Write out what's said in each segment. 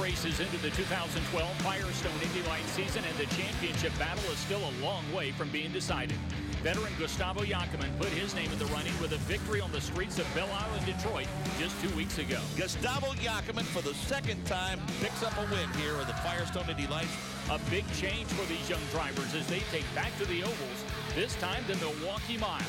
races into the 2012 Firestone Indy Lights season, and the championship battle is still a long way from being decided. Veteran Gustavo Yacamán put his name in the running with a victory on the streets of Belle Isle, Detroit, just two weeks ago. Gustavo Yacamán, for the second time, picks up a win here at the Firestone Indy Lights. A big change for these young drivers as they take back to the ovals, this time the Milwaukee Mile.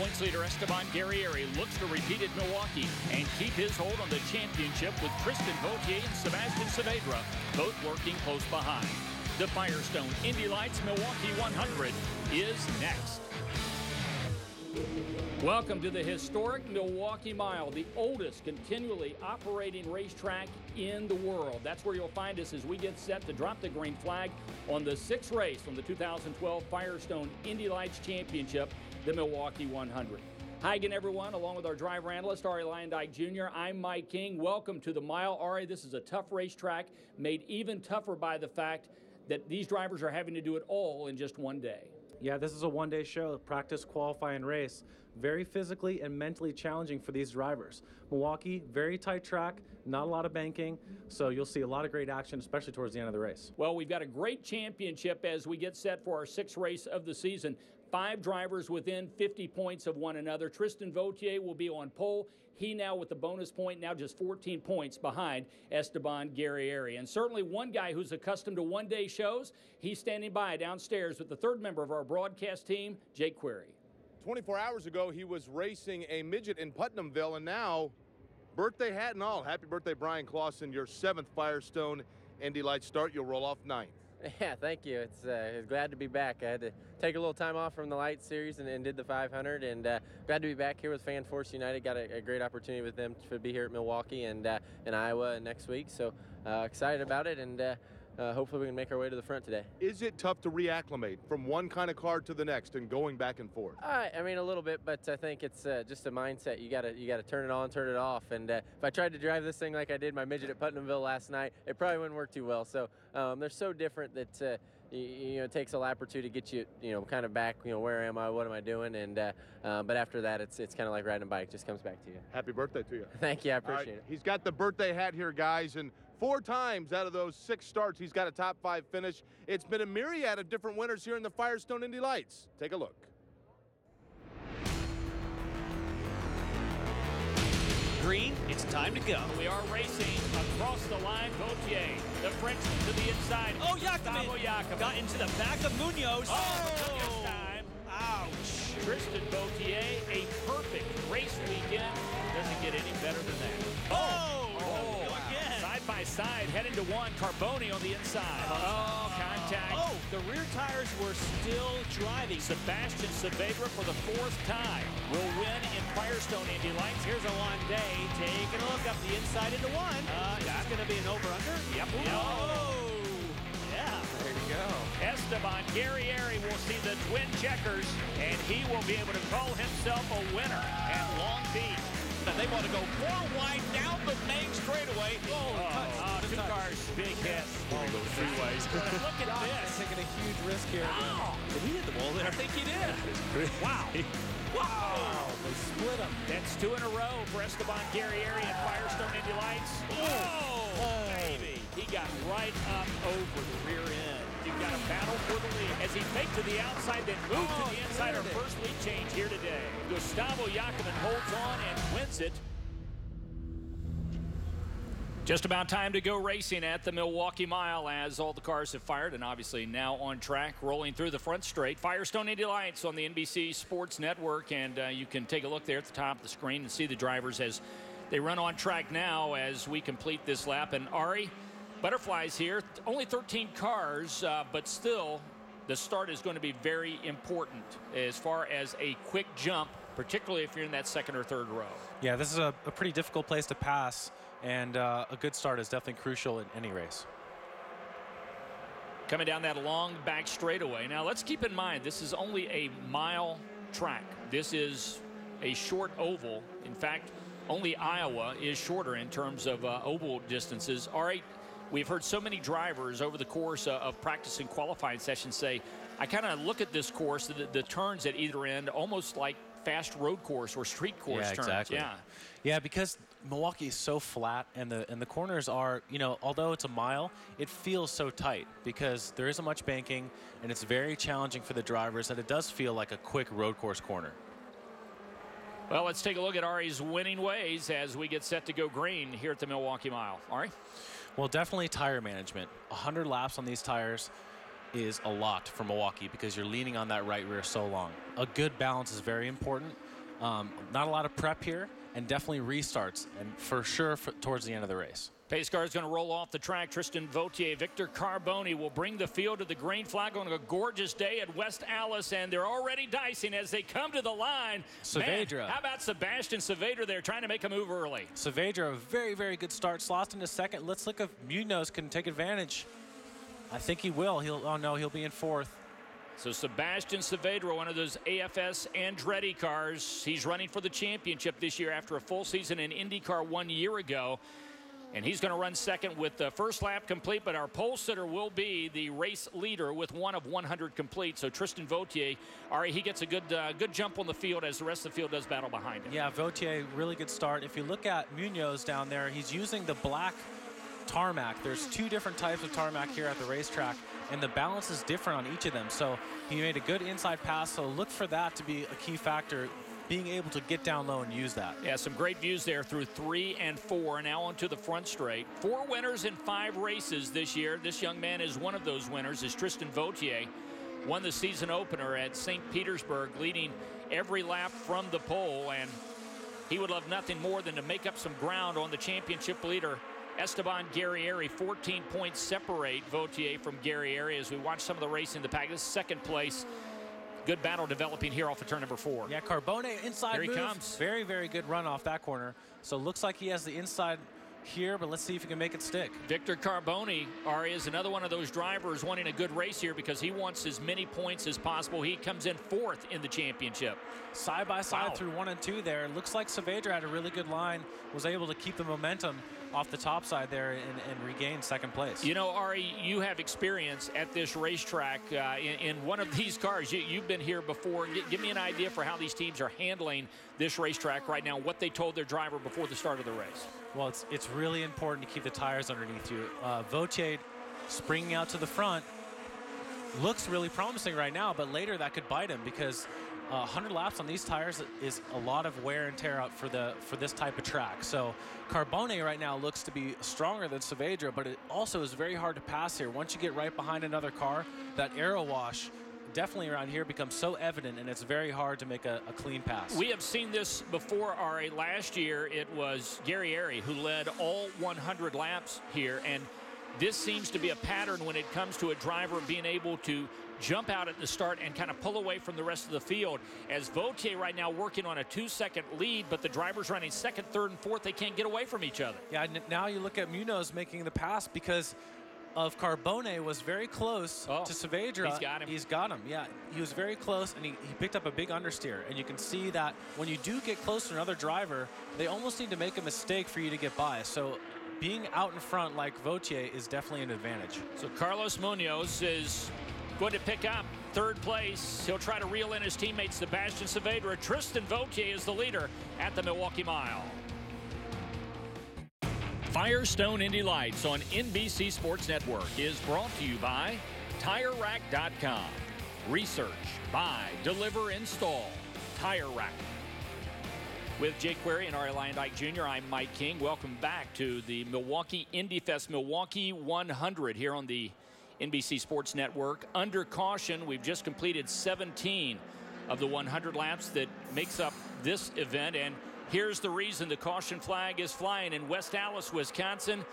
Points leader Esteban Guerrieri looks to repeat at Milwaukee and keep his hold on the championship with Tristan Vautier and Sebastian Saavedra both working close behind. The Firestone Indy Lights Milwaukee 100 is next. Welcome to the historic Milwaukee Mile, the oldest continually operating racetrack in the world. That's where you'll find us as we get set to drop the green flag on the sixth race from the 2012 Firestone Indy Lights Championship the Milwaukee 100. Hi again, everyone. Along with our driver analyst, Arie Luyendyk Jr., I'm Mike King. Welcome to the mile. Arie, this is a tough racetrack, made even tougher by the fact that these drivers are having to do it all in just one day. Yeah, this is a one day show, practice, qualify, and race. Very physically and mentally challenging for these drivers. Milwaukee, very tight track, not a lot of banking, so you'll see a lot of great action, especially towards the end of the race. Well, we've got a great championship as we get set for our sixth race of the season. Five drivers within 50 points of one another. Tristan Vautier will be on pole. He now with the bonus point, now just 14 points behind Esteban Guerrieri. And certainly one guy who's accustomed to one day shows, he's standing by downstairs with the third member of our broadcast team, Jake Query. 24 hours ago, he was racing a midget in Putnamville, and now, birthday hat and all. Happy birthday, Bryan Clauson, your seventh Firestone Indy Light start. You'll roll off ninth. Yeah, thank you. It's uh, glad to be back. I had to take a little time off from the light series and, and did the 500, and uh, glad to be back here with Fan Force United. Got a, a, great opportunity with them to be here at Milwaukee and uh, in Iowa next week. So uh, excited about it, and uh, hopefully we can make our way to the front today. Is it tough to reacclimate from one kind of car to the next and going back and forth? Uh, I mean a little bit, but I think it's uh, just a mindset. You gotta you gotta turn it on, turn it off. And uh, if I tried to drive this thing like I did my midget at Putnamville last night, it probably wouldn't work too well. So um, they're so different that uh, you, know, it takes a lap or two to get you, you know, kind of back, you know, where am I, what am I doing, and uh, uh, but after that, it's it's kind of like riding a bike, just comes back to you. Happy birthday to you. Thank you, I appreciate it. He's got the birthday hat here, guys, and four times out of those six starts, he's got a top five finish. It's been a myriad of different winners here in the Firestone Indy Lights. Take a look. Green, it's time to go. We are racing across the line. Vautier, the Frenchman to the inside. Oh, Yacamán got into the back of Munoz. Oh, oh. time. Ouch. Tristan Vautier, a perfect race weekend. Doesn't get any better than that. Oh, again. Side by side, heading to one. Carboni on the inside. Oh, contact. Oh, the rear tires were still driving. Sebastian Saavedra for the fourth time will win in Firestone Indy Lights. Here's a one day. Taking a look up the inside into one. Uh, that's going to be an over-under. Yep. Oh. Yeah. There you go. Esteban Guerrieri will see the twin checkers, and he will be able to call himself a winner at Long Beach. And they want to go four wide down the main straightaway. Oh, oh, oh two cars, big hit. Oh, those freeways. Look at this. Taking a huge risk here. Oh. Did he hit the wall there? I think he did. wow. Wow. They split him. That's two in a row for Esteban Guerrieri and Firestone Indy Lights. Oh, oh, baby. He got right up over the rear end. Got a battle for the lead as he faked to the outside, then moved oh, to the inside. Our first lead change here today. Gustavo Yacamán holds on and wins it. Just about time to go racing at the Milwaukee Mile as all the cars have fired and obviously now on track, rolling through the front straight. Firestone Indy Lights on the NBC Sports Network, and uh, you can take a look there at the top of the screen and see the drivers as they run on track now as we complete this lap. And Arie, Butterflies here, only 13 cars, uh, but still the start is going to be very important as far as a quick jump, particularly if you're in that second or third row. Yeah, this is a, a pretty difficult place to pass, and uh, a good start is definitely crucial in any race. Coming down that long back straightaway. Now, let's keep in mind this is only a mile track. This is a short oval. In fact, only Iowa is shorter in terms of uh, oval distances. All right, We've heard so many drivers over the course of practice and qualifying sessions say, I kind of look at this course, the, the, turns at either end, almost like fast road course or street course yeah, turns. exactly. Yeah. Yeah, because Milwaukee is so flat and the and the corners are, you know, although it's a mile, it feels so tight because there isn't much banking and it's very challenging for the drivers that it does feel like a quick road course corner. Well, let's take a look at Ari's winning ways as we get set to go green here at the Milwaukee Mile. Ari? Well, definitely tire management. 100 laps on these tires is a lot for Milwaukee because you're leaning on that right rear so long. A good balance is very important. Um, not a lot of prep here, and definitely restarts, and for sure for, towards the end of the race. Pace car is going to roll off the track. Tristan Vautier, Victor Carboni will bring the field to the green flag on a gorgeous day at West Allis, and they're already dicing as they come to the line. Saavedra. Man, how about Sebastian Saavedra there trying to make a move early? Saavedra, a very, very good start. Slots in a second. Let's look if Munoz can take advantage. I think he will. He'll. Oh no, he'll be in fourth. So Sebastian Saavedra, one of those AFS Andretti cars, he's running for the championship this year after a full season in IndyCar one year ago. And he's going to run second with the first lap complete, but our pole sitter will be the race leader with one of 100 complete. So Tristan Vautier, all right, he gets a good uh, good jump on the field as the rest of the field does battle behind him. Yeah, Vautier, really good start. If you look at Munoz down there, he's using the black tarmac. There's two different types of tarmac here at the racetrack, and the balance is different on each of them. So he made a good inside pass, so look for that to be a key factor, being able to get down low and use that. Yeah, some great views there through three and four. Now onto the front straight. Four winners in five races this year. This young man is one of those winners, is Tristan Vautier. Won the season opener at St. Petersburg, leading every lap from the pole, and he would love nothing more than to make up some ground on the championship leader, Esteban Guerrieri. 14 points separate Vautier from Guerrieri as we watch some of the racing in the pack. This is second place. Good battle developing here off of turn number four. Yeah, Carbone inside Here he move. comes. Very, very good run off that corner. So looks like he has the inside here, but let's see if he can make it stick. Victor Carboni, Ari, is another one of those drivers wanting a good race here because he wants as many points as possible. He comes in fourth in the championship. Side by side Wow. through one and two there. Looks like Saavedra had a really good line, was able to keep the momentum off the top side there and, and regain second place. You know, Ari, you have experience at this racetrack uh, in, in one of these cars. You, you've been here before. Gi- give me an idea for how these teams are handling this racetrack right now, what they told their driver before the start of the race. Well, it's it's really important to keep the tires underneath you. Uh, springing out to the front looks really promising right now, but later that could bite him because uh, 100 laps on these tires is a lot of wear and tear out for the for this type of track. So Carbone right now looks to be stronger than Saavedra, but it also is very hard to pass here. Once you get right behind another car, that aero wash definitely around here becomes so evident, and it's very hard to make a, a clean pass. We have seen this before, Ari. Last year, it was Guerrieri who led all 100 laps here, and this seems to be a pattern when it comes to a driver being able to jump out at the start and kind of pull away from the rest of the field. As Vautier right now working on a two-second lead, but the drivers running second, third, and fourth, they can't get away from each other. Yeah, now you look at Munoz making the pass because of Carbone was very close Oh, to Saavedra. he's got him. He's got him. Yeah, he was very close, and he, he picked up a big understeer. And you can see that when you do get close to another driver, they almost need to make a mistake for you to get by. So being out in front like Vautier is definitely an advantage. So Carlos Munoz is going to pick up third place. He'll try to reel in his teammate Sebastian Saavedra. Tristan Vautier is the leader at the Milwaukee Mile. Firestone Indy Lights on NBC Sports Network is brought to you by TireRack.com. Research, buy, deliver, install. Tire Rack. With Jake Query and Ari Luyendyk Jr., I'm Mike King. Welcome back to the Milwaukee Indy Fest Milwaukee 100 here on the NBC Sports Network. Under caution, we've just completed 17 of the 100 laps that makes up this event. And here's the reason the caution flag is flying in West Allis, Wisconsin.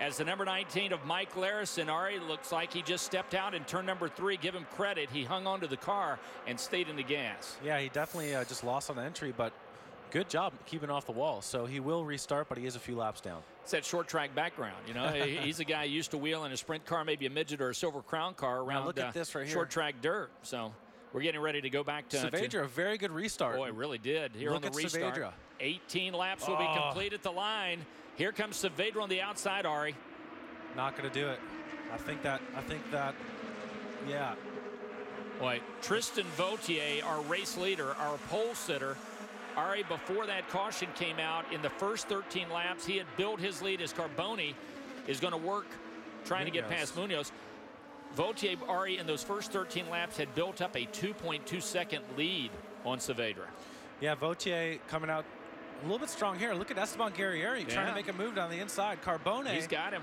As the number 19 of Mike Larison, Ari looks like he just stepped out in turn number three. Give him credit. He hung onto the car and stayed in the gas. Yeah, he definitely uh, just lost on the entry, but good job keeping off the wall. So he will restart, but he is a few laps down. It's that short track background, you know. He's a guy used to wheel in a sprint car, maybe a midget or a silver crown car around look at uh, this right here. short track dirt. So we're getting ready to go back to. to- a very good restart. Boy, it really did here Look on the restart. Saavedra. 18 laps will be Oh. complete at the line. Here comes Saavedra on the outside, Ari. Not going to do it. I think that. I think that. Yeah. Boy, Tristan Vautier, our race leader, our pole sitter, Ari, before that caution came out in the first 13 laps, he had built his lead as Carboni is going to work trying to get past Munoz. Vautier, Ari, in those first 13 laps had built up a 2.2 second lead on Saavedra. Yeah, Vautier coming out a little bit strong here. Look at Esteban Guerrieri trying to make a move down the inside. Carbone, He's got him.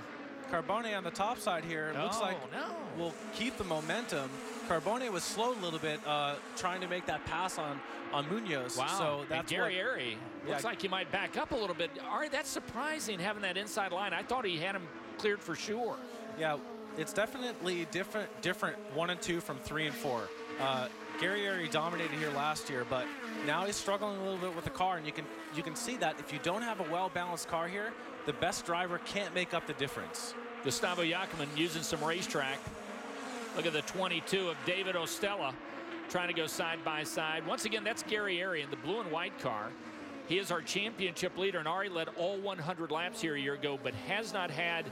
Carbone on the top side here. Looks like no. will keep the momentum. Carbone was slow a little bit, uh, trying to make that pass on on Munoz. Wow. So and that's what, Airy looks Yeah. like he might back up a little bit. All right, that's surprising having that inside line. I thought he had him cleared for sure. Yeah, it's definitely different. Different one and two from three and four. Uh, dominated here last year, but now he's struggling a little bit with the car, and you can you can see that if you don't have a well balanced car here, the best driver can't make up the difference. Gustavo Yacamán using some racetrack. Look at the 22 of David Ostella trying to go side by side. Once again, that's Guerrieri in the blue and white car. He is our championship leader, and Ari led all 100 laps here a year ago, but has not had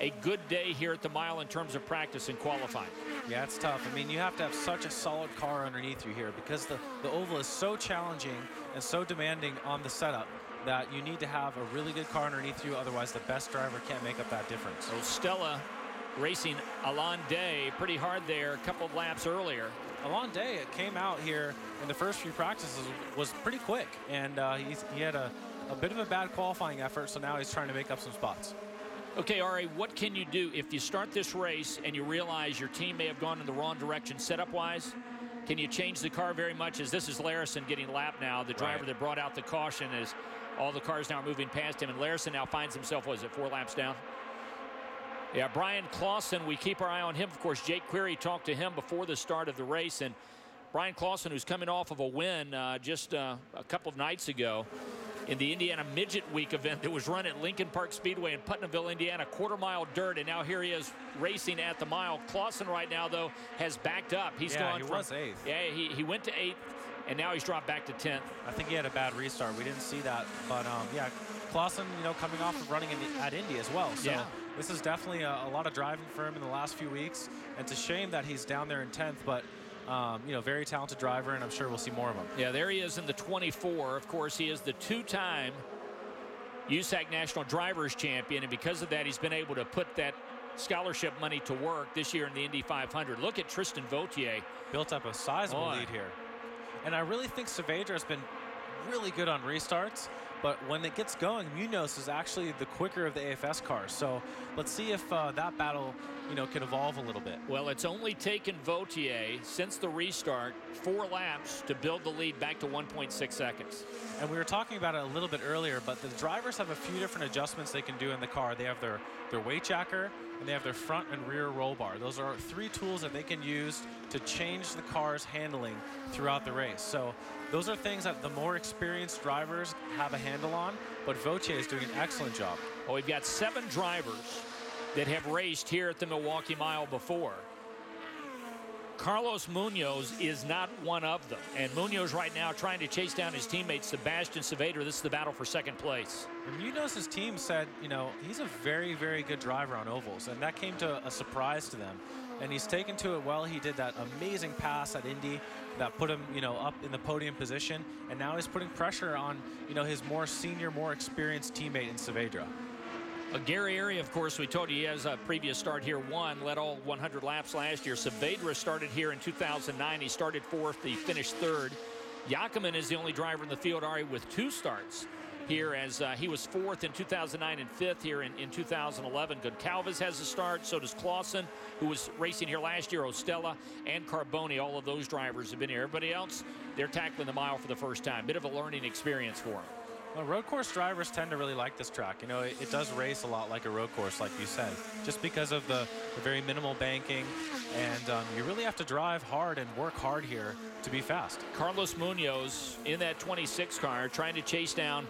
a good day here at the mile in terms of practice and qualifying. Yeah, it's tough. I mean, you have to have such a solid car underneath you here because the, the oval is so challenging and so demanding on the setup that you need to have a really good car underneath you. Otherwise, the best driver can't make up that difference. Ostella racing Alon Day pretty hard there a couple of laps earlier. Alon Day it came out here in the first few practices was pretty quick, and uh, he's, he had a, a bit of a bad qualifying effort, so now he's trying to make up some spots. Okay, Ari, what can you do if you start this race and you realize your team may have gone in the wrong direction setup-wise? Can you change the car very much? As this is Larison getting lapped now, the driver Right. that brought out the caution is all the cars now are moving past him, and Larison now finds himself, was it four laps down? Yeah, Bryan Clauson, we keep our eye on him. Of course, Jake Query talked to him before the start of the race, and Bryan Clauson, who's coming off of a win uh, just uh, a couple of nights ago in the Indiana Midget Week event that was run at Lincoln Park Speedway in Putnamville, Indiana, quarter mile dirt, and now here he is racing at the mile. Clauson right now, though, has backed up. He's Yeah, gone he from, was eighth. Yeah, he, he went to eighth, and now he's dropped back to 10th. I think he had a bad restart. We didn't see that, but um, yeah, Clauson, you know, coming off of running in the, at Indy as well. So Yeah. This is definitely a, a lot of driving for him in the last few weeks. And it's a shame that he's down there in 10th, but um, you know, very talented driver, and I'm sure we'll see more of him. Yeah, there he is in the 24. Of course, he is the two-time USAC National Drivers Champion, and because of that, he's been able to put that scholarship money to work this year in the Indy 500. Look at Tristan Vautier. Built up a sizable Boy. lead here, and I really think Saavedra has been really good on restarts. But when it gets going, Munoz is actually the quicker of the AFS cars. So let's see if uh, that battle, you know, can evolve a little bit. Well, it's only taken Vautier since the restart four laps to build the lead back to 1.6 seconds. And we were talking about it a little bit earlier, but the drivers have a few different adjustments they can do in the car. They have their, their weight jacker and they have their front and rear roll bar. Those are three tools that they can use to change the car's handling throughout the race. So those are things that the more experienced drivers have a handle on, but Vautier is doing an excellent job. Well, we've got seven drivers that have raced here at the Milwaukee Mile before. Carlos Munoz is not one of them. And Munoz right now trying to chase down his teammate Sebastian Saavedra. This is the battle for second place. And Munoz's team said, you know, he's a very, very good driver on ovals, and that came to a surprise to them. And he's taken to it well. He did that amazing pass at Indy that put him, you know, up in the podium position, and now he's putting pressure on, you know, his more senior, more experienced teammate in Saavedra. Uh, Guerrieri, of course, we told you he has a previous start here, one, led all 100 laps last year. Saavedra started here in 2009. He started fourth, he finished third. Yacamán is the only driver in the field, Ari, with two starts here as uh, he was fourth in 2009 and fifth here in, in 2011. Goncalves has a start, so does Clauson, who was racing here last year, Ostella, and Carboni. All of those drivers have been here. Everybody else, they're tackling the mile for the first time. Bit of a learning experience for them. Well, road course drivers tend to really like this track. You know, it, it does race a lot like a road course, like you said, just because of the, the very minimal banking. And um, you really have to drive hard and work hard here to be fast. Carlos Munoz in that 26 car trying to chase down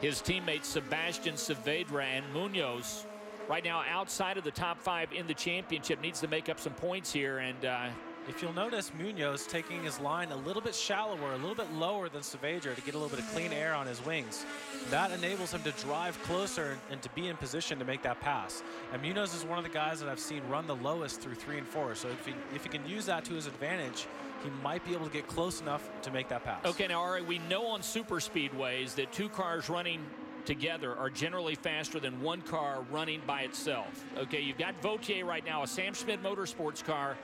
his teammate Sebastian Saavedra and Munoz right now outside of the top five in the championship needs to make up some points here and uh, if you'll notice, Munoz taking his line a little bit shallower, a little bit lower than Saavedra to get a little bit of clean air on his wings. That enables him to drive closer and, and to be in position to make that pass. And Munoz is one of the guys that I've seen run the lowest through three and four. So if he, if he can use that to his advantage, he might be able to get close enough to make that pass. Okay, now, all right, we know on super speedways that two cars running together are generally faster than one car running by itself. Okay, you've got Vautier right now, a Sam Schmidt Motorsports car,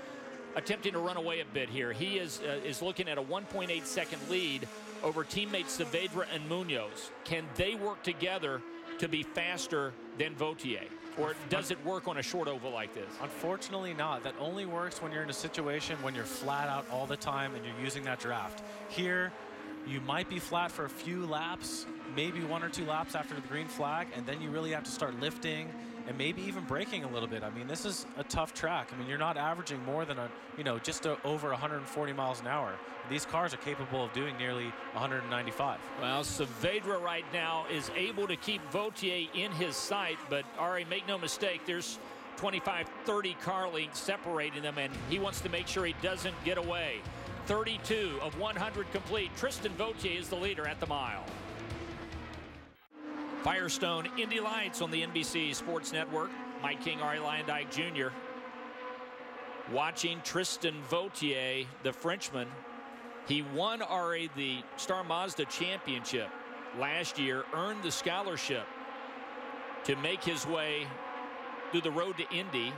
attempting to run away a bit here. He is uh, is looking at a 1.8 second lead over teammates Saavedra and Munoz. Can they work together to be faster than Vautier? Or does it work on a short oval like this? Unfortunately not. That only works when you're in a situation when you're flat out all the time and you're using that draft. Here, you might be flat for a few laps, maybe one or two laps after the green flag, and then you really have to start lifting and maybe even braking a little bit. I mean, this is a tough track. I mean, you're not averaging more than a, you know, just a, over 140 miles an hour. These cars are capable of doing nearly 195. Well, Saavedra right now is able to keep Vautier in his sight, but Ari, make no mistake, there's 25, 30 car lengths separating them, and he wants to make sure he doesn't get away. 32 of 100 complete. Tristan Vautier is the leader at the mile. Firestone Indy Lights on the NBC Sports Network. Mike King, Ari Luyendyk Jr. Watching Tristan Vautier, the Frenchman. He won Ari the Star Mazda Championship last year, earned the scholarship to make his way through the road to Indy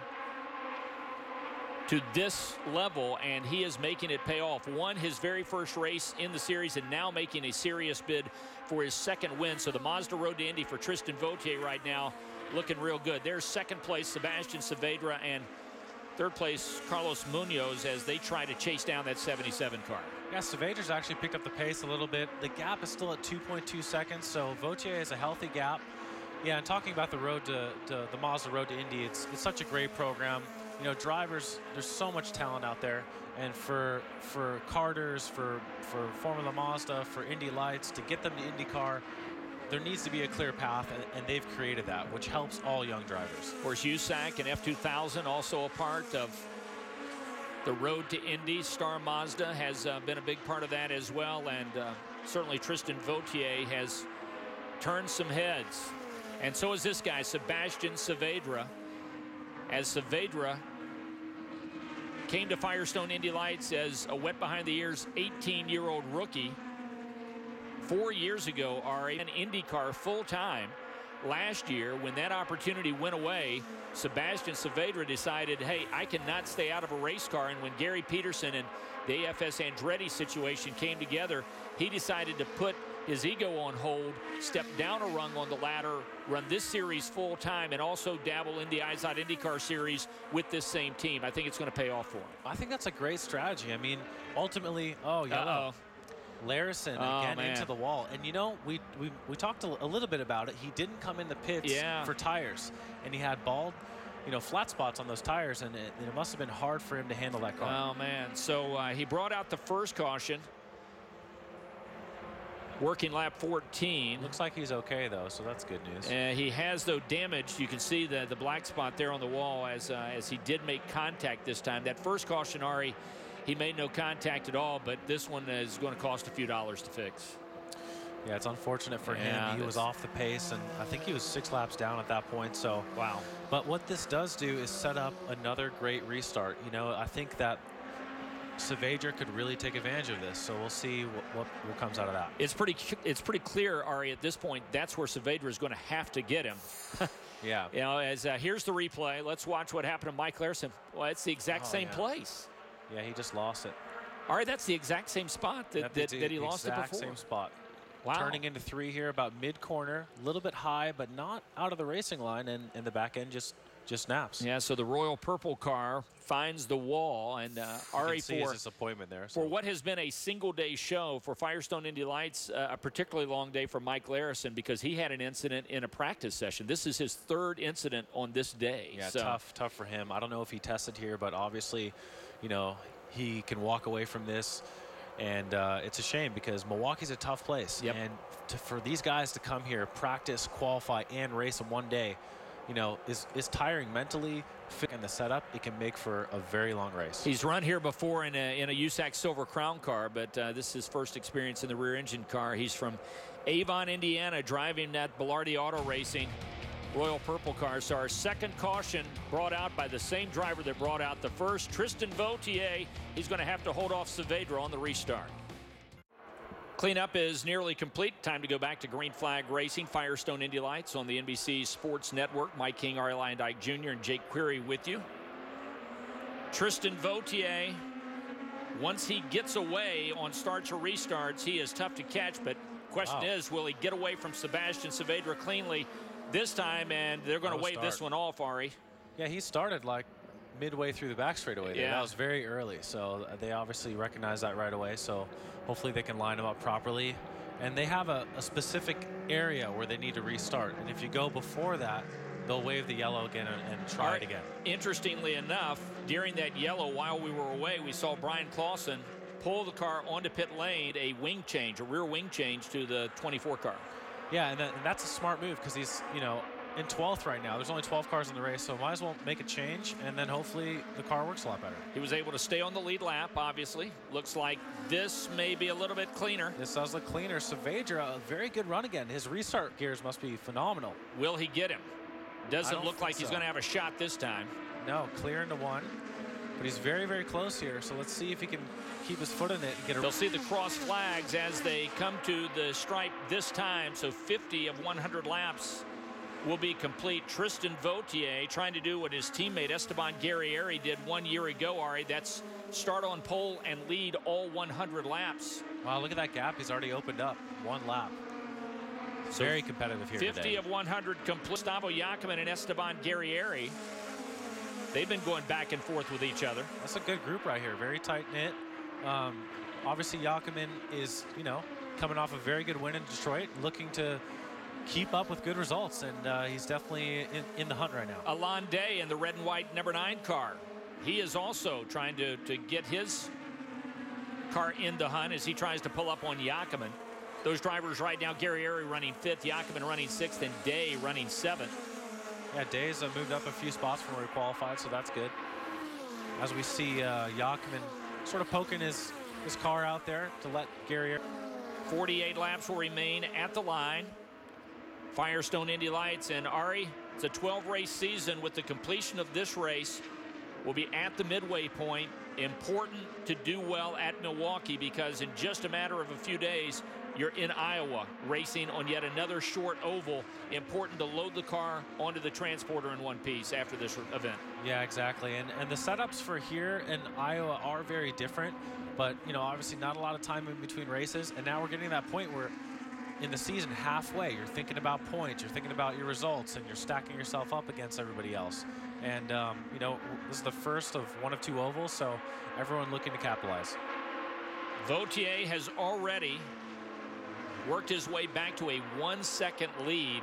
to this level, and he is making it pay off. Won his very first race in the series and now making a serious bid for his second win. So the Mazda Road to Indy for Tristan Vautier right now looking real good. There's second place Sebastian Saavedra and third place Carlos Munoz as they try to chase down that 77 car. Yeah, Saavedra's actually picked up the pace a little bit. The gap is still at 2.2 seconds, so Vautier has a healthy gap. Yeah, and talking about the road to, to the Mazda Road to Indy, it's, it's such a great program you know, drivers, there's so much talent out there. And for for karters, for for Formula Mazda, for Indy Lights, to get them to IndyCar, there needs to be a clear path, and, and, they've created that, which helps all young drivers. Of course, USAC and F2000 also a part of the road to Indy. Star Mazda has uh, been a big part of that as well, and uh, certainly Tristan Vautier has turned some heads. And so is this guy, Sebastian Saavedra, as Saavedra came to Firestone Indy Lights as a wet behind the ears 18 year old rookie. Four years ago, are an IndyCar full time. Last year, when that opportunity went away, Sebastian Saavedra decided, hey, I cannot stay out of a race car. And when Gary Peterson and the AFS Andretti situation came together, he decided to put his ego on hold, step down a rung on the ladder, run this series full time, and also dabble in the IZOD IndyCar series with this same team. I think it's going to pay off for him. I think that's a great strategy. I mean, ultimately, oh, yeah. Larison oh, again man. into the wall. And you know, we we, we talked a, a little bit about it. He didn't come in the pits yeah. for tires, and he had bald, you know, flat spots on those tires, and it, it must have been hard for him to handle that car. Oh man! So uh, he brought out the first caution. Working lap 14. Looks like he's okay though, so that's good news. Uh, he has though damage. You can see the the black spot there on the wall as uh, as he did make contact this time. That first caution, Ari, he made no contact at all, but this one is going to cost a few dollars to fix. Yeah, it's unfortunate for yeah, him. He was off the pace, and I think he was six laps down at that point. So wow. But what this does do is set up another great restart. You know, I think that Saavedra could really take advantage of this. So we'll see what, what, what, comes out of that. It's pretty it's pretty clear, Ari, at this point, that's where Saavedra is going to have to get him. yeah. You know, as uh, here's the replay. Let's watch what happened to Mike Larison. Well, it's the exact oh, same yeah. place. Yeah, he just lost it. All right, that's the exact same spot that, that, that he lost it before. same spot. Wow. Turning into three here about mid-corner, a little bit high, but not out of the racing line, and, and the back end just just snaps. Yeah, so the Royal Purple car finds the wall, and uh, Ari for disappointment there. So. For what has been a single-day show for Firestone Indy Lights, uh, a particularly long day for Mike Larison because he had an incident in a practice session. This is his third incident on this day. Yeah, so. tough, tough for him. I don't know if he tested here, but obviously, you know, he can walk away from this. And uh, it's a shame because Milwaukee's a tough place. Yep. And to, for these guys to come here, practice, qualify, and race in one day, you know, is, is tiring mentally, in the setup, it can make for a very long race. He's run here before in a, in a USAC Silver Crown car, but uh, this is his first experience in the rear engine car. He's from Avon, Indiana, driving that Belardi Auto Racing Royal Purple car. So our second caution brought out by the same driver that brought out the first, Tristan Vautier. He's going to have to hold off Saavedra on the restart. Cleanup is nearly complete. Time to go back to Green Flag Racing, Firestone Indy Lights on the NBC Sports Network. Mike King, Ari Luyendyk Jr., and Jake Query with you. Tristan Vautier, once he gets away on starts or restarts, he is tough to catch. But question Wow. is, will he get away from Sebastian Saavedra cleanly this time? And they're going to wave this one off, Ari. Yeah, he started like midway through the back straightaway. There. Yeah. That was very early, so they obviously recognize that right away. So hopefully they can line them up properly. And they have a, a specific area where they need to restart. And if you go before that, they'll wave the yellow again and, and try All it again. Interestingly enough, during that yellow, while we were away, we saw Bryan Clauson pull the car onto pit lane, a wing change, a rear wing change to the 24 car. Yeah, and, that, and that's a smart move because he's, you know, in 12th right now. There's only 12 cars in the race, so might as well make a change, and then hopefully the car works a lot better. He was able to stay on the lead lap, obviously. Looks like this may be a little bit cleaner. This does look cleaner. Saavedra, a very good run again. His restart gears must be phenomenal. Will he get him? Doesn't look like he's going to have a shot this time. No, clear into one. But he's very, very close here. So let's see if he can keep his foot in it and get a They'll see the cross flags as they come to the stripe this time. So 50 of 100 laps will be complete. Tristan Vautier trying to do what his teammate Esteban Guerrieri did one year ago, Ari. That's start on pole and lead all 100 laps. Wow, look at that gap. He's already opened up one lap. So very competitive here 50 today. of 100 complete. Gustavo Yacamán and Esteban Guerrieri. They've been going back and forth with each other. That's a good group right here. Very tight knit. Um, obviously, Yacamán is, you know, coming off a very good win in Detroit, looking to keep up with good results, and uh, he's definitely in, in the hunt right now. Alon Day in the red and white number nine car. He is also trying to, to get his car in the hunt as he tries to pull up on Yacamán. Those drivers right now, Guerrieri running fifth, Yacamán running sixth, and Day running seventh. Yeah, Days uh, moved up a few spots from where he qualified, so that's good. As we see uh, Yacamán sort of poking his, his car out there to let Gary 48 laps will remain at the line. Firestone Indy Lights and Ari, it's a 12 race season with the completion of this race. We'll be at the midway point. Important to do well at Milwaukee because in just a matter of a few days, you're in Iowa racing on yet another short oval. Important to load the car onto the transporter in one piece after this event. Yeah, exactly. And and the setups for here in Iowa are very different, but you know, obviously not a lot of time in between races. And now we're getting to that point where in the season halfway, you're thinking about points, you're thinking about your results, and you're stacking yourself up against everybody else. And um, you know, this is the first of one of two ovals, so everyone looking to capitalize. Vautier has already worked his way back to a one second lead.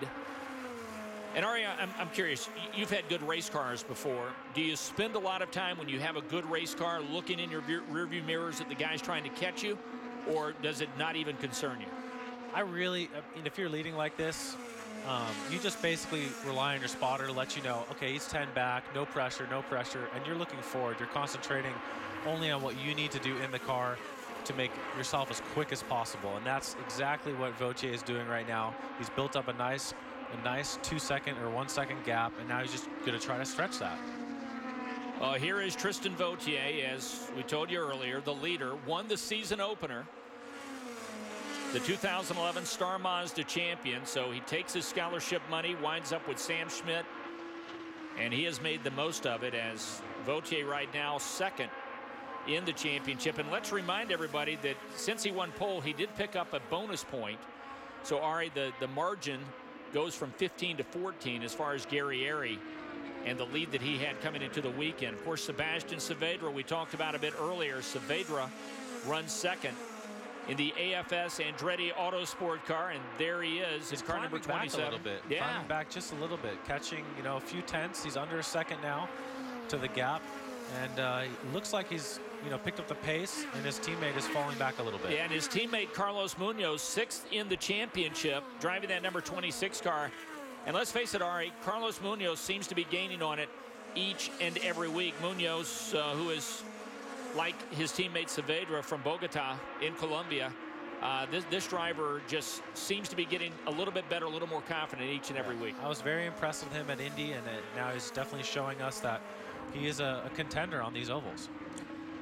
And Ari, I'm, I'm curious, you've had good race cars before. Do you spend a lot of time when you have a good race car looking in your rear- rearview mirrors at the guys trying to catch you? Or does it not even concern you? I really, if you're leading like this, um, you just basically rely on your spotter to let you know, okay, he's 10 back, no pressure, no pressure, and you're looking forward. You're concentrating only on what you need to do in the car to make yourself as quick as possible, and that's exactly what Vautier is doing right now. He's built up a nice, a nice two-second or one-second gap, and now he's just going to try to stretch that. Uh, here is Tristan Vautier, as we told you earlier, the leader, won the season opener. The 2011 Star Mazda champion, so he takes his scholarship money, winds up with Sam Schmidt, and he has made the most of it as Vautier right now second in the championship. And let's remind everybody that since he won pole, he did pick up a bonus point. So Ari, the, the margin goes from 15 to 14 as far as Guerrieri and the lead that he had coming into the weekend. Of course, Sebastian Saavedra, we talked about a bit earlier. Saavedra runs second in the AFS Andretti Autosport car, and there he is, his car number climbing back a little bit, Yeah. climbing back just a little bit, catching you know a few tenths. He's under a second now to the gap, and uh, looks like he's you know picked up the pace, and his teammate is falling back a little bit. Yeah, and his teammate Carlos Munoz, sixth in the championship, driving that number 26 car. And let's face it, Ari, Carlos Munoz seems to be gaining on it each and every week. Munoz, uh, who is like his teammate Saavedra from Bogota in Colombia, uh, this, this driver just seems to be getting a little bit better, a little more confident each and every week. I was very impressed with him at Indy, and uh, now he's definitely showing us that he is a, a contender on these ovals.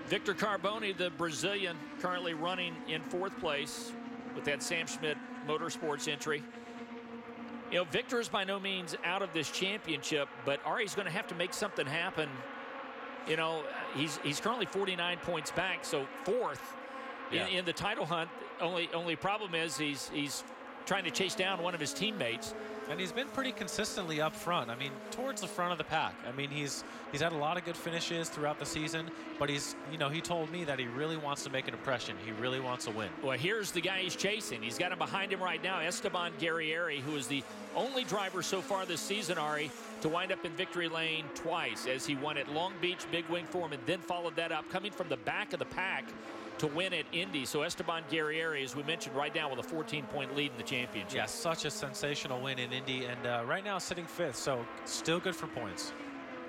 Victor Carboni, the Brazilian, currently running in fourth place with that Sam Schmidt Motorsports entry. You know, Victor is by no means out of this championship, but Ari's going to have to make something happen. You know, he's he's currently 49 points back, so fourth Yeah. in, in the title hunt. Only only problem is he's he's trying to chase down one of his teammates. And he's been pretty consistently up front. I mean, towards the front of the pack. I mean, he's he's had a lot of good finishes throughout the season, but he's, you know, he told me that he really wants to make an impression. He really wants to win. Well, here's the guy he's chasing. He's got him behind him right now, Esteban Guerrieri, who is the only driver so far this season, Ari, to wind up in victory lane twice as he won at Long Beach Big Wing Forum and then followed that up, coming from the back of the pack to win at Indy. So Esteban Guerrieri, as we mentioned, right now with a 14-point lead in the championship. Yeah, such a sensational win in Indy, and uh, right now sitting fifth, so still good for points.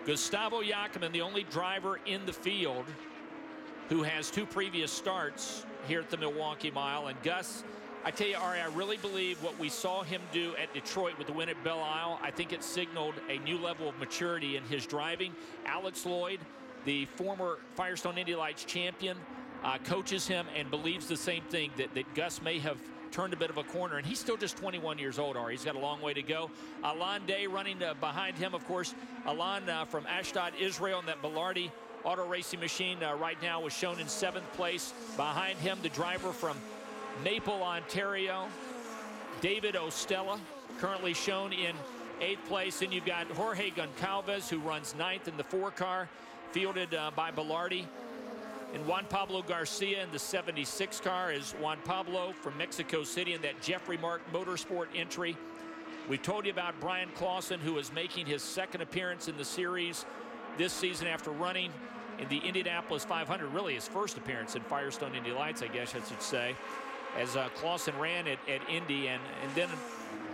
Gustavo Yacamán, the only driver in the field who has two previous starts here at the Milwaukee Mile. And Gus, I tell you, Ari, I really believe what we saw him do at Detroit with the win at Belle Isle, I think it signaled a new level of maturity in his driving. Alex Lloyd, the former Firestone Indy Lights champion, uh, coaches him and believes the same thing, that, that Gus may have turned a bit of a corner, and he's still just 21 years old, Ari. He's got a long way to go. Alon Day running uh, behind him, of course. Alan uh, from Ashdod, Israel, and that Belardi auto racing machine uh, right now was shown in seventh place. Behind him, the driver from Maple, Ontario, David Ostella, currently shown in eighth place. And you've got Jorge Goncalves, who runs ninth in the four car, fielded uh, by Belardi. And Juan Pablo Garcia in the 76 car is Juan Pablo from Mexico City in that Jeffrey Mark Motorsport entry. We told you about Bryan Clauson, who is making his second appearance in the series this season after running in the Indianapolis 500, really his first appearance in Firestone Indy Lights, I guess I should say, as uh, Clauson ran at, at Indy. And, and then,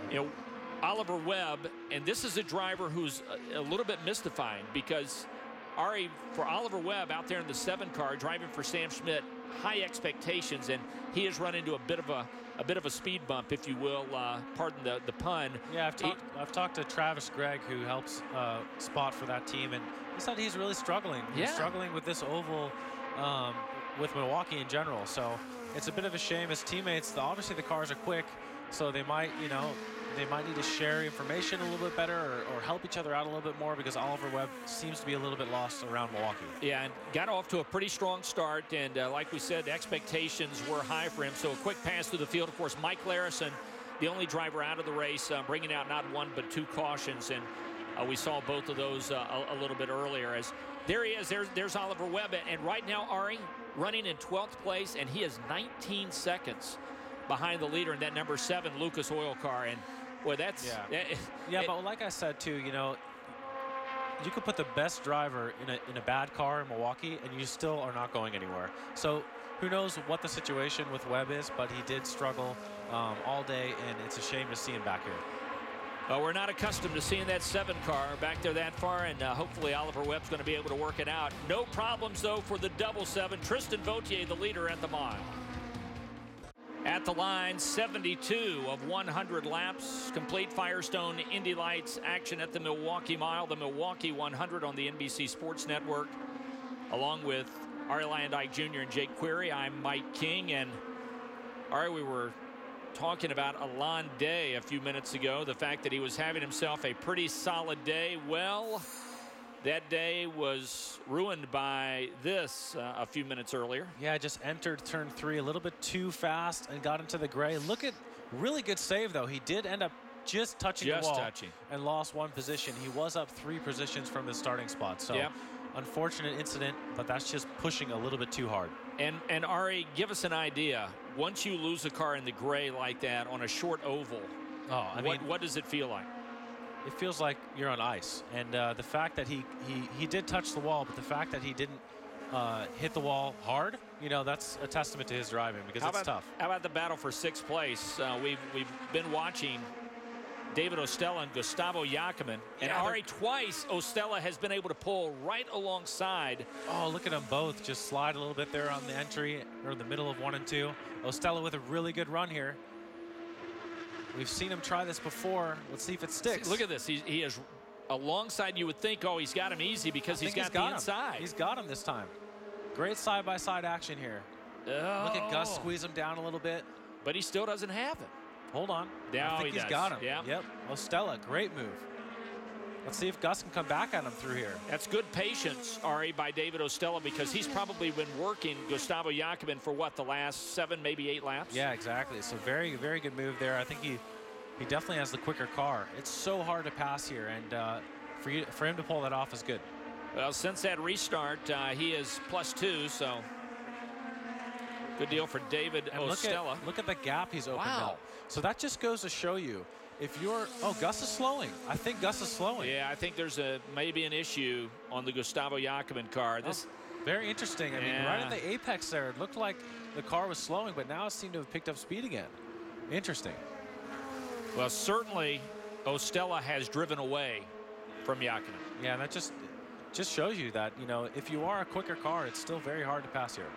you know, Oliver Webb, and this is a driver who's a, a little bit mystifying because Ari, for Oliver Webb out there in the seven car driving for Sam Schmidt, high expectations, and he has run into a bit of a a bit of a speed bump, if you will. Uh, pardon the, the pun. Yeah, I've talked, I've talked to Travis Gregg, who helps uh, spot for that team, and he said he's really struggling. He's Yeah. struggling with this oval, um, with Milwaukee in general. So it's a bit of a shame. His teammates, the, obviously the cars are quick, so they might, you know, they might need to share information a little bit better or, or help each other out a little bit more because Oliver Webb seems to be a little bit lost around Milwaukee. Yeah, and got off to a pretty strong start, and uh, like we said, expectations were high for him. So a quick pass through the field. Of course, Mike Larison, the only driver out of the race, uh, bringing out not one but two cautions, and uh, we saw both of those uh, a, a little bit earlier. As there he is, there's there's Oliver Webb, and right now Ari running in 12th place, and he is 19 seconds behind the leader in that number seven Lucas Oil car, and boy, that's Yeah. that- Yeah, it- but like I said too, you know, you could put the best driver in a in a bad car in Milwaukee, and you still are not going anywhere. So who knows what the situation with Webb is, but he did struggle um, all day, and it's a shame to see him back here. Well, we're not accustomed to seeing that seven car back there that far, and uh, hopefully Oliver Webb's going to be able to work it out. No problems, though, for the double seven. Tristan Vautier, the leader at the mile. At the line, 72 of 100 laps. Complete Firestone Indy Lights action at the Milwaukee Mile, the Milwaukee 100 on the NBC Sports Network, along with Ari Luyendyk Jr. and Jake Query. I'm Mike King, and Ari, we were talking about Alon Day a few minutes ago, the fact that he was having himself a pretty solid day. Well, that day was ruined by this uh, a few minutes earlier. Yeah, just entered turn three a little bit too fast and got into the gray. Look at really good save though. He did end up just touching Just the wall touching. and lost one position. He was up three positions from his starting spot. So Yep. unfortunate incident, but that's just pushing a little bit too hard. And and Ari, give us an idea. Once you lose a car in the gray like that on a short oval, Oh, I what mean, what does it feel like? It feels like you're on ice. And uh, the fact that he, he he did touch the wall, but the fact that he didn't uh, hit the wall hard, you know, that's a testament to his driving because How it's about tough. how about the battle for sixth place? Uh, we've we've been watching David Ostella and Gustavo Yacamán. And Yeah, Ari, twice Ostella has been able to pull right alongside. Oh, look at them both just slide a little bit there on the entry or the middle of one and two. Ostella with a really good run here. We've seen him try this before. Let's see if it sticks. Look at this. He, he is alongside. You would think, oh, he's got him easy because he's think got, the him. inside. He's got him this time. Great side-by-side action here. Look at Gus Oh. squeeze him down a little bit. But he still doesn't have it. Hold on. Now I think he has does. got him. Yeah. Yep. Ostella, great move. Let's see if Gus can come back at him through here. That's good patience, Arie, by David Ostella because he's probably been working Gustavo Yacamán for what, the last seven, maybe eight laps? Yeah, exactly. So very, very good move there. I think he, he definitely has the quicker car. It's so hard to pass here, and uh, for you, for him to pull that off is good. Well, since that restart, uh, he is plus two, so good deal for David And look Ostella. at look at the gap he's opened Wow. up. So that just goes to show you, if you're oh Gus is slowing. I think Gus is slowing. yeah, I think there's a maybe an issue on the Gustavo Yacamán car. Oh, this Very interesting. I mean, right Yeah. at the apex there, it looked like the car was slowing, but now it seemed to have picked up speed again. Interesting. well, certainly Ostella has driven away from Yacamán. Yeah, that just just shows you that you know if you are a quicker car, it's still very hard to pass here.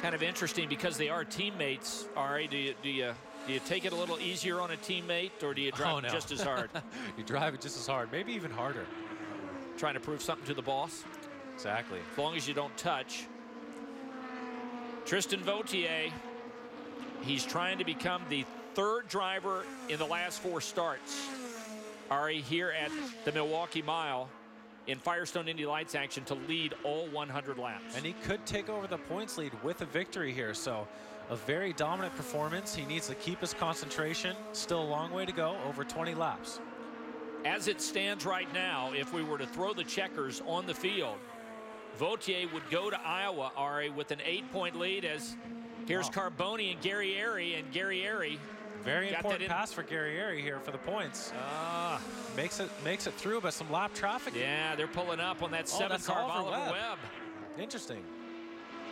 Kind of interesting because they are teammates. Ari, do you do you do you take it a little easier on a teammate, or do you drive Oh, no. just as hard, you drive it just as hard, maybe even harder. trying to prove something to the boss? Exactly. as long as you don't touch. Tristan Vautier, he's trying to become the third driver in the last four starts. Arie here at the Milwaukee Mile in Firestone Indy Lights action to lead all 100 laps. And he could take over the points lead with a victory here. So a very dominant performance. He needs to keep his concentration. Still a long way to go, over 20 laps. As it stands right now, if we were to throw the checkers on the field, Vautier would go to Iowa, Arie, with an eight-point lead as here's Wow. Carbone and Guerrieri, and Guerrieri Very important pass for Guerrieri here for the points. Ah, Makes it makes it through, but some lap traffic. yeah, they're pulling up on that oh, seven car Oliver Webb. Webb. Interesting.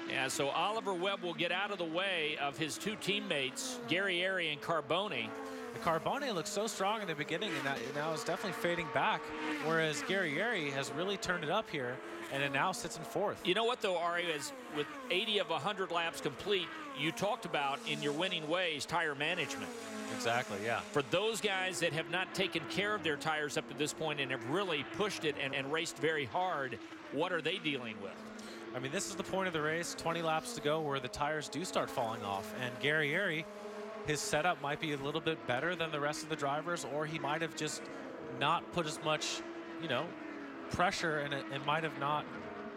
Yeah, so Oliver Webb will get out of the way of his two teammates, Guerrieri and Carbone. The Carbone looked so strong in the beginning, and that- now is definitely fading back. Whereas Guerrieri has really turned it up here, and it now sits in fourth. You know what, though, Arie, is with 80 of 100 laps complete, you talked about in your winning ways tire management. Exactly. Yeah. For those guys that have not taken care of their tires up to this point and have really pushed it and, and raced very hard, what are they dealing with? I mean, this is the point of the race, 20 laps to go, where the tires do start falling off. And Airy, his setup might be a little bit better than the rest of the drivers, or he might have just not put as much, you know, pressure and it, might have not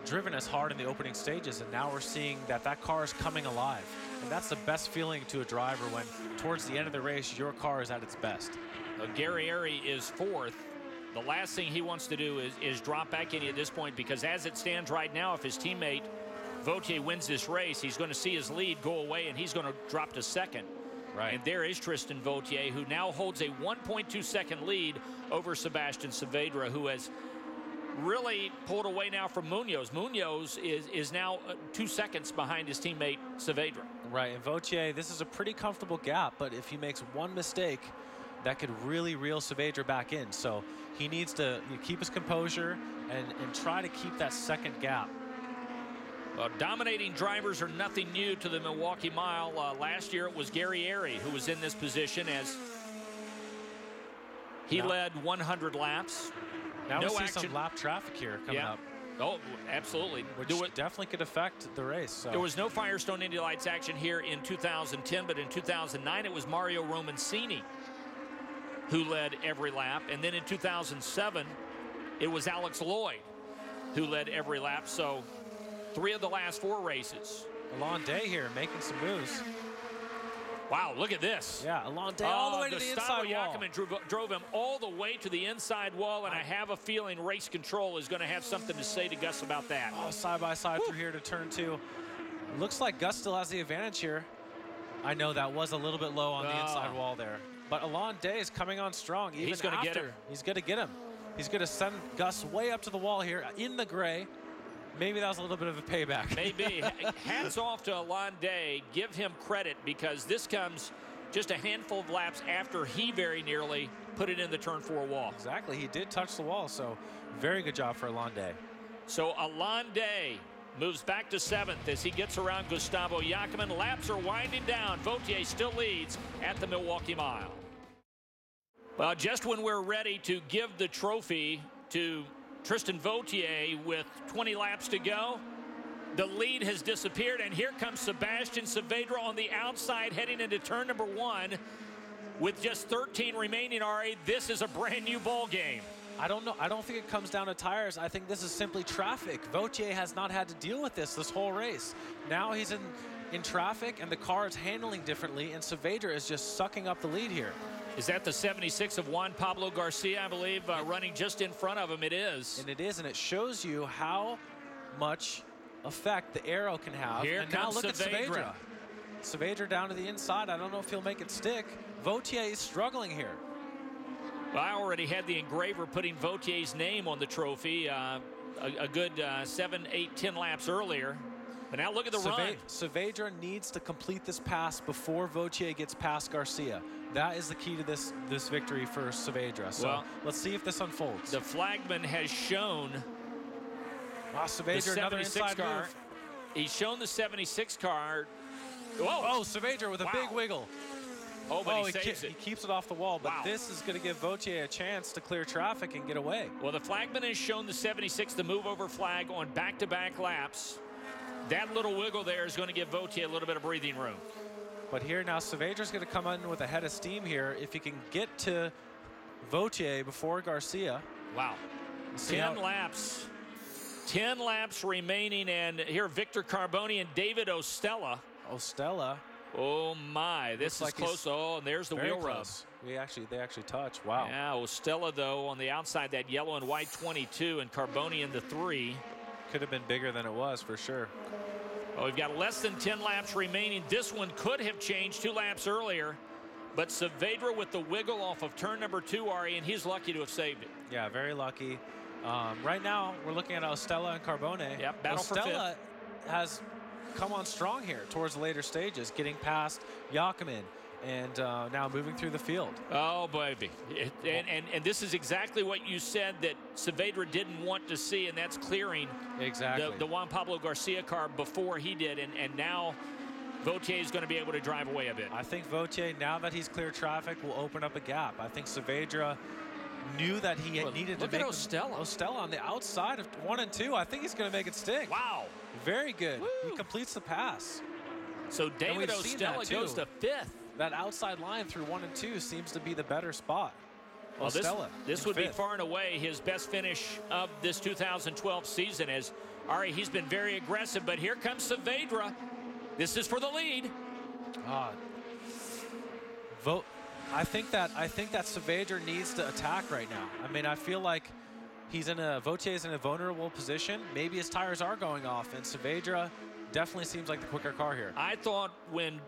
driven as hard in the opening stages. And now we're seeing that that car is coming alive. And that's the best feeling to a driver when, towards the end of the race, your car is at its best. Uh, Guerrieri is fourth. The last thing he wants to do is, is drop back in at this point because as it stands right now, if his teammate Vautier wins this race, he's going to see his lead go away and he's going to drop to second. Right. And there is Tristan Vautier, who now holds a 1.2 second lead over Sebastian Saavedra, who has really pulled away now from Munoz. Munoz is, is now uh, two seconds behind his teammate Saavedra. Right, and Vautier, this is a pretty comfortable gap, but if he makes one mistake, that could really reel Saavedra back in. So he needs to you know, keep his composure and, and try to keep that second gap. Well, dominating drivers are nothing new to the Milwaukee Mile. Uh, last year it was Guerrieri who was in this position as he Now- led 100 laps. Now No we see action. some lap traffic here coming yeah. up, Oh, absolutely. which Do it- definitely could affect the race. So. There was no Firestone Indy Lights action here in 2010, but in 2009 it was Mario Romancini who led every lap. And then in 2007, it was Alex Lloyd who led every lap. So three of the last four races. Alon Day here making some moves. Wow, look at this. Yeah, Alon Day all the Oh, way to the inside wall. Yacamán drove, drove him all the way to the inside wall, and I have a feeling race control is going to have something to say to Gus about that. Oh, side by side through here to turn two. Looks like Gus still has the advantage here. I know that was a little bit low on the Oh. inside wall there. But Alon Day is coming on strong. Even He's gonna get after. him. He's going to get him. He's going to send Gus way up to the wall here in the gray. Maybe that was a little bit of a payback. Maybe. Hats off to Alon Day. Give him credit because this comes just a handful of laps after he very nearly put it in the turn four wall. Exactly. He did touch the wall, so very good job for Alon Day. So Alon Day moves back to seventh as he gets around Gustavo Yacamán. Laps are winding down. Vautier still leads at the Milwaukee Mile. Well, just when we're ready to give the trophy to Tristan Vautier with 20 laps to go, the lead has disappeared, and here comes Sebastian Saavedra on the outside heading into turn number one. With just 13 remaining, Arie, this is a brand new ball game. I don't know. I don't think it comes down to tires. I think this is simply traffic. Vautier has not had to deal with this this whole race. Now he's in in traffic, and the car is handling differently, and Saavedra is just sucking up the lead here. Is that the 76 of Juan Pablo Garcia, I believe, uh, running just in front of him? It is. And it is, and it shows you how much effect the aero can have. Here and now comes look at Saavedra. Saavedra. Saavedra down to the inside. I don't know if he'll make it stick. Vautier is struggling here. Well, I already had the engraver putting Vautier's name on the trophy uh, a, a, good uh, seven, eight, ten laps earlier. But now look at the run. Saavedra needs to complete this pass before Vautier gets past Garcia. That is the key to this this victory for Saavedra. So Well, let's see if this unfolds. The flagman has shown wow, Saavedra another 76 inside car. move. He's shown the 76 car. Whoa! Oh, Saavedra with a Wow. big wiggle. Oh, but oh, he saves it. he keeps it off the wall, but Wow. this is going to give Vautier a chance to clear traffic and get away. Well, the flagman has shown the 76 the move over flag on back-to-back laps. That little wiggle there is going to give Vautier a little bit of breathing room. But here now, Saavedra's going to come in with a head of steam here. If he can get to Vautier before Garcia. Wow. 10 how- laps. 10 laps remaining, and here Victor Carbone and David Ostella. Ostella, Oh my, this Looks is like close. Oh, and there's the wheel rub. close. We actually, they actually touch. Wow. Yeah, Ostella though on the outside, that yellow and white 22, and Carbone in the three. Could have been bigger than it was for sure. Oh, we've got less than 10 laps remaining. This one could have changed two laps earlier, but Saavedra with the wiggle off of turn number two, Arie, and he's lucky to have saved it. Yeah, very lucky. Um, right now, we're looking at Ostella and Carbone. Yep, battle for Ostella has come on strong here towards the later stages, getting past Yacamán and uh, now moving through the field. Oh, baby. It- and, and, and this is exactly what you said that Saavedra didn't want to see, and that's clearing Exactly. the, the Juan Pablo Garcia car before he did, and, and now Vautier is going to be able to drive away a bit. I think Vautier, now that he's cleared traffic, will open up a gap. I think Saavedra knew that he Look- needed look to at make Ostella. Ostella on the outside of one and two. I think he's going to make it stick. Wow. Very good. He completes the pass. So David we've seen that, Ostella goes to fifth. That outside line through one and two seems to be the better spot. Well, this, this in would be far and away his best finish of this 2012 season. As Arie, he's been very aggressive, but here comes Saavedra. This is for the lead. Ah. vote. I think that I think that Saavedra needs to attack right now. I mean, I feel like he's in a Vautier is in a vulnerable position. Maybe his tires are going off, and Saavedra definitely seems like the quicker car here. I thought when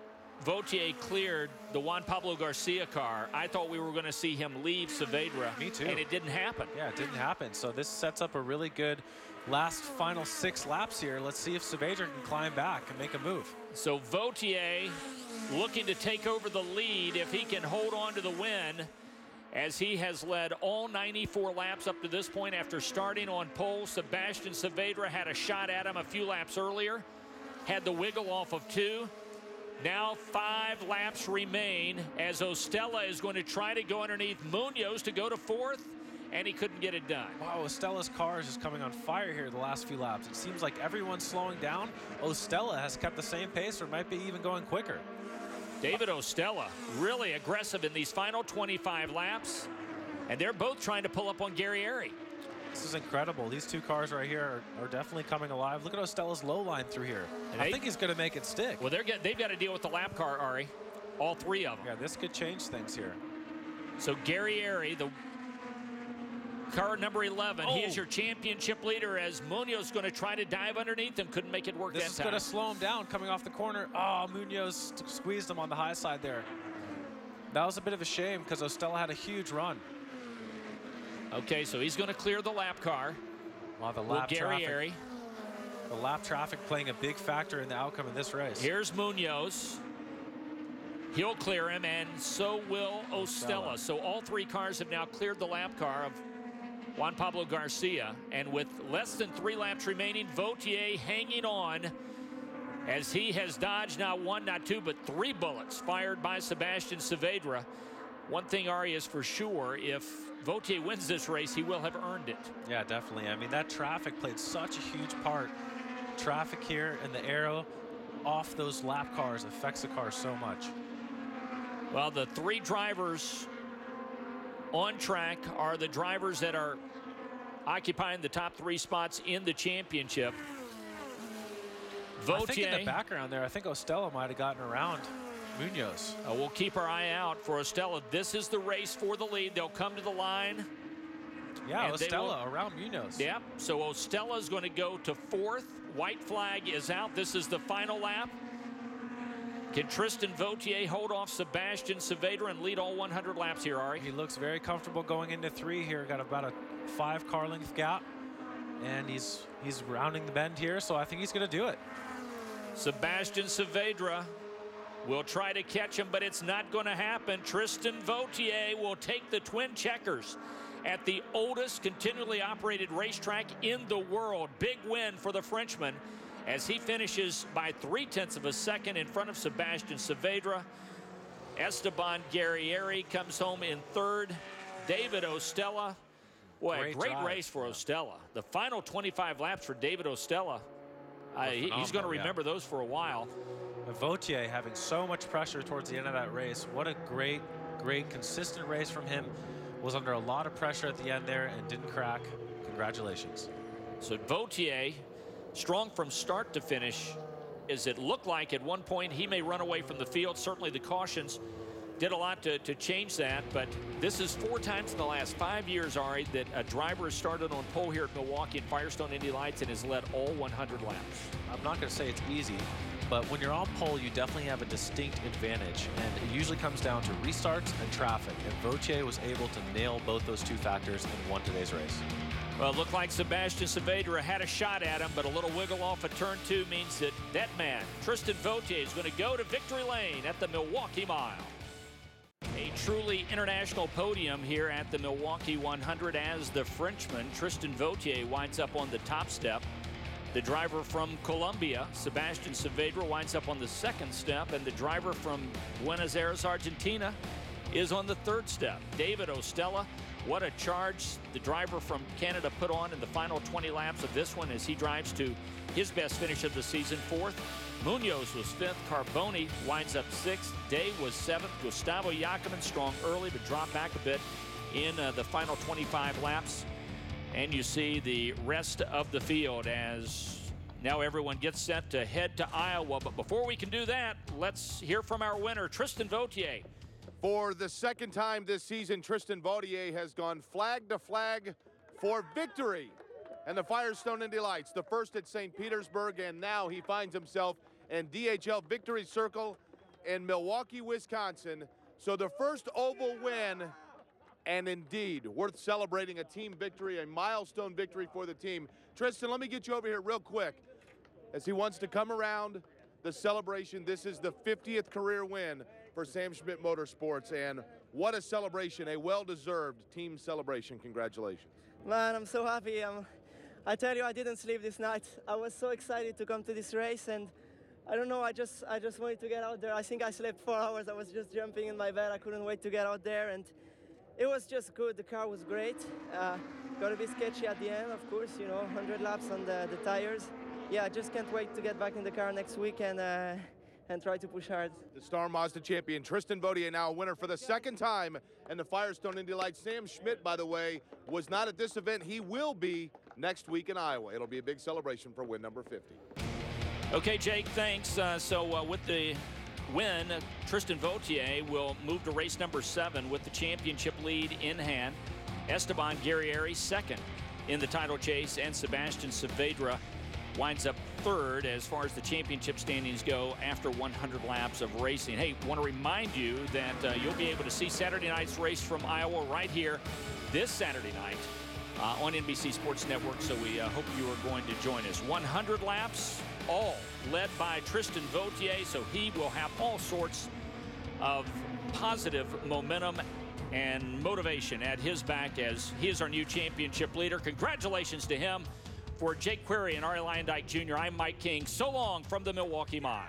Vautier cleared the Juan Pablo Garcia car, I thought we were going to see him leave Saavedra. Me too. And it didn't happen. Yeah, it didn't happen. So this sets up a really good last final six laps here. Let's see if Saavedra can climb back and make a move. So Vautier looking to take over the lead if he can hold on to the win as he has led all 94 laps up to this point after starting on pole. Sebastian Saavedra had a shot at him a few laps earlier, had the wiggle off of two. Now five laps remain as Ostella is going to try to go underneath Munoz to go to fourth, and he couldn't get it done. Wow, Ostella's car is just coming on fire here the last few laps. It seems like everyone's slowing down. Ostella has kept the same pace or might be even going quicker. David Ostella really aggressive in these final 25 laps, and they're both trying to pull up on Guerrieri. This is incredible. These two cars right here are, are definitely coming alive. Look at Ostella's low line through here. And I think he's going to make it stick. Well, they're get, they've got to deal with the lap car, Arie. All three of them. Yeah, this could change things here. So Gary Airy, the car number 11, he is Oh. your championship leader as Munoz is going to try to dive underneath him. Couldn't make it work This that is time. going to slow him down coming off the corner. Oh, Munoz squeezed him on the high side there. That was a bit of a shame because Ostella had a huge run. Okay, so he's going to clear the lap car. Wow, the lap traffic. The lap traffic playing a big factor in the outcome of this race. Here's Munoz. He'll clear him, and so will Ostella. So all three cars have now cleared the lap car of Juan Pablo Garcia. And with less than three laps remaining, Vautier hanging on as he has dodged not one, not two, but three bullets fired by Sebastian Saavedra. One thing, Arie, is for sure, if Vautier wins this race, he will have earned it. Yeah, definitely. I mean, that traffic played such a huge part. Traffic here and the aero off those lap cars affects the car so much. Well, the three drivers on track are the drivers that are occupying the top three spots in the championship. Vautier, I think in the background there, I think Ostella might have gotten around Munoz. Uh, we'll keep our eye out for Ostella. This is the race for the lead. They'll come to the line. Yeah, Ostella around Munoz. Yep. So Ostella is going to go to fourth. White flag is out. This is the final lap. Can Tristan Vautier hold off Sebastian Saavedra and lead all 100 laps here, Arie? He looks very comfortable going into three here. Got about a five car length gap. And he's he's rounding the bend here, so I think he's going to do it. Sebastian Saavedra will try to catch him, but it's not going to happen. Tristan Vautier will take the twin checkers at the oldest continually operated racetrack in the world. Big win for the Frenchman as he finishes by three tenths of a second in front of Sebastian Saavedra. Esteban Guerrieri comes home in third. David Ostella. Boy, great, great race for Ostella. The final 25 laps for David Ostella. Uh, he's going to remember yeah. those for a while. Vautier having so much pressure towards the end of that race. What a great, great, consistent race from him. Was under a lot of pressure at the end there and didn't crack. Congratulations. So Vautier strong from start to finish as it looked like at one point he may run away from the field. Certainly the cautions did a lot to, to change that, but this is four times in the last five years, Arie, that a driver has started on pole here at Milwaukee and Firestone Indy Lights and has led all 100 laps. I'm not going to say it's easy, but when you're on pole, you definitely have a distinct advantage, and it usually comes down to restarts and traffic, and Vautier was able to nail both those two factors and won today's race. Well, looked like Sebastian Saavedra had a shot at him, but a little wiggle off of turn two means that that man, Tristan Vautier, is going to go to victory lane at the Milwaukee Mile. A truly international podium here at the Milwaukee 100 as the Frenchman, Tristan Vautier, winds up on the top step. The driver from Colombia, Sebastian Saavedra, winds up on the second step, and the driver from Buenos Aires, Argentina, is on the third step. David Ostella what a charge the driver from Canada put on in the final 20 laps of this one as he drives to his best finish of the season, fourth. Munoz was fifth. Carbone winds up sixth. Day was seventh. Gustavo Yacamán strong early but dropped back a bit in uh, the final 25 laps. And you see the rest of the field as now everyone gets set to head to Iowa. But before we can do that, let's hear from our winner, Tristan Vautier. For the second time this season, Tristan Vautier has gone flag to flag for victory. And the Firestone Indy Lights, the first at St. Petersburg, and now he finds himself in DHL Victory Circle in Milwaukee, Wisconsin. So the first oval win, and indeed worth celebrating a team victory, a milestone victory for the team. Tristan, let me get you over here real quick. As he wants to come around the celebration, this is the 50th career win for Sam Schmidt Motorsports. And what a celebration, a well-deserved team celebration. Congratulations. Man, I'm so happy. I tell you, I didn't sleep this night. I was so excited to come to this race, and I don't know. I just, I just wanted to get out there. I think I slept four hours. I was just jumping in my bed. I couldn't wait to get out there, and it was just good. The car was great. Uh, got to be sketchy at the end, of course. You know, 100 laps on the, the tires. Yeah, I just can't wait to get back in the car next week and. Uh, and try to push hard. The Star Mazda champion, Tristan Vautier, now a winner for the second time And the Firestone Indy Lights. Sam Schmidt, by the way, was not at this event. He will be next week in Iowa. It'll be a big celebration for win number 50. Okay, Jake, thanks. Uh, so uh, with the win, Tristan Vautier will move to race number seven with the championship lead in hand. Esteban Guerrieri second in the title chase, and Sebastian Saavedra winds up third as far as the championship standings go after 100 laps of racing. Hey, want to remind you that uh, you'll be able to see Saturday night's race from Iowa right here this Saturday night uh, on NBC Sports Network. So we uh, hope you are going to join us. 100 laps, all led by Tristan Vautier. So he will have all sorts of positive momentum and motivation at his back as he is our new championship leader. Congratulations to him. For Jake Query and Arie Luyendyk Jr., I'm Mike King. So long from the Milwaukee Mile.